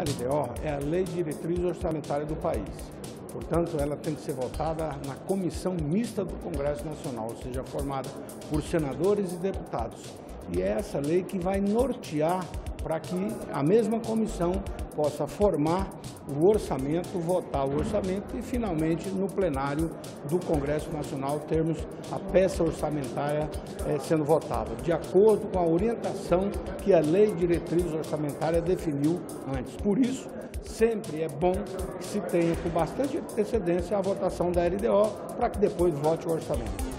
LDO é a Lei Diretriz Orçamentária do país. Portanto, ela tem que ser votada na comissão mista do Congresso Nacional, ou seja, formada por senadores e deputados. E é essa lei que vai nortear para que a mesma comissão possa formar o orçamento, votar o orçamento e, finalmente, no plenário do Congresso Nacional, termos a peça orçamentária eh, sendo votada, de acordo com a orientação que a Lei Diretriz Orçamentária definiu antes. Por isso, sempre é bom que se tenha com bastante antecedência a votação da LDO para que depois vote o orçamento.